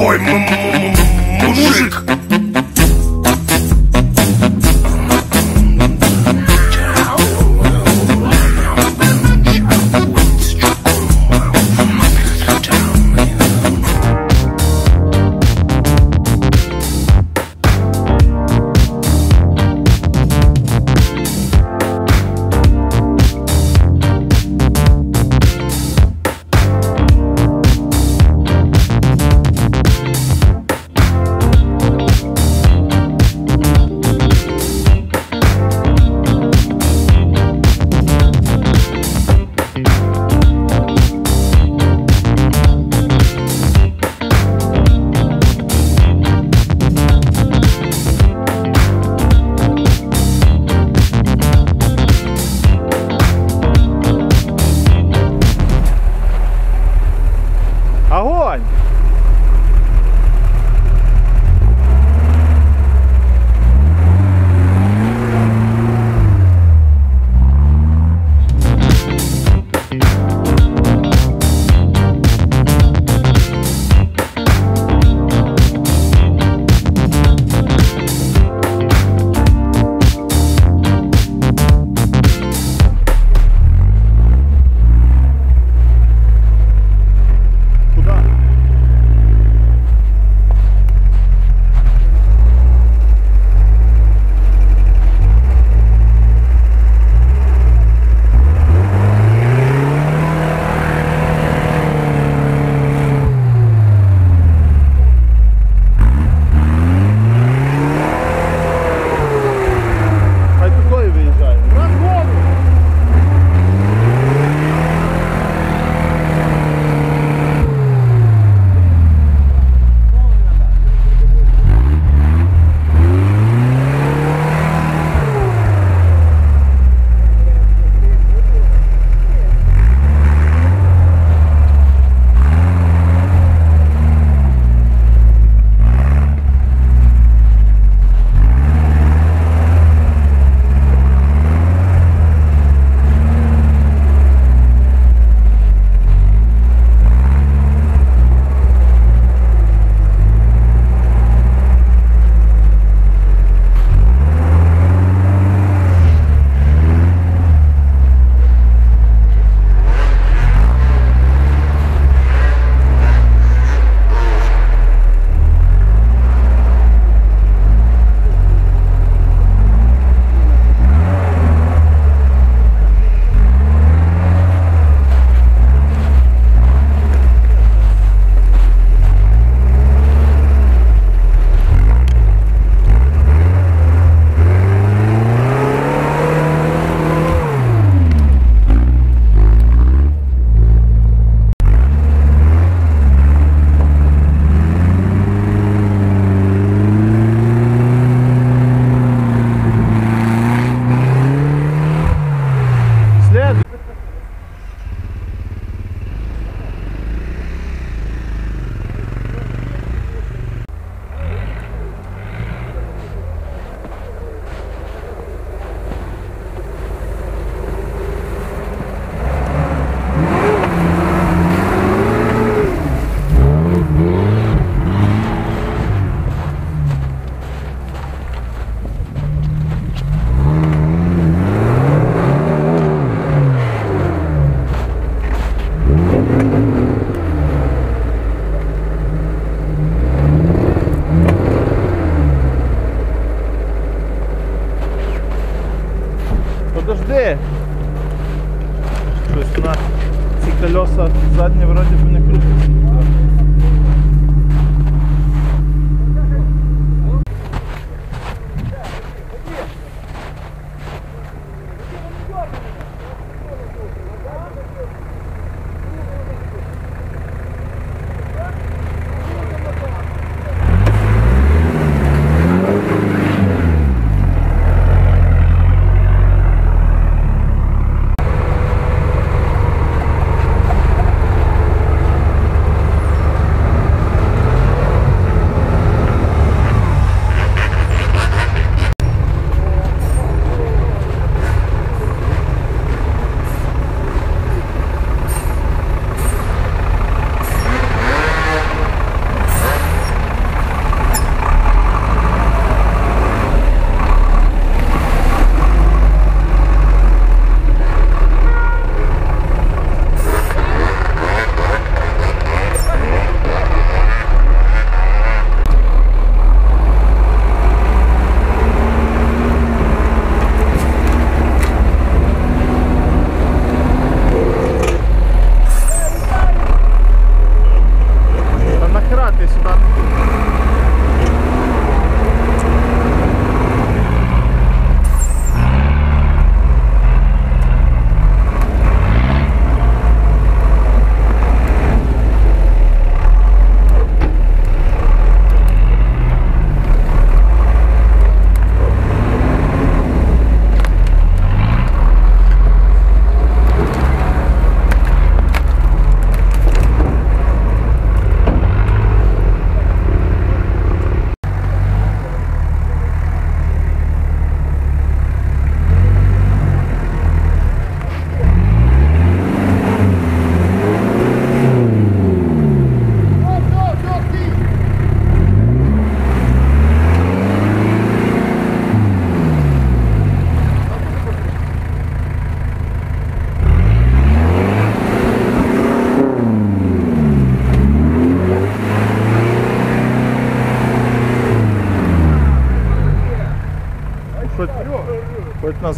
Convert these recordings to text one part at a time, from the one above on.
boy, mama. подожди. Щось на ці колеса задні вроді би не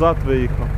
назад виїхав.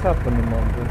What's happening, man? Né?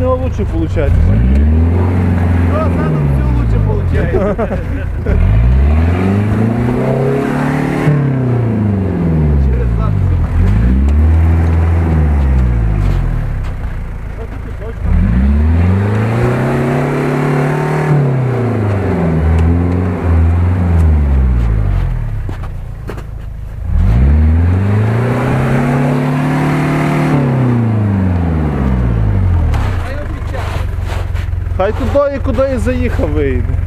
Назад не лучше виходить. Ну, задом все лучше получается. Хай туди і куди і заїхав вийде.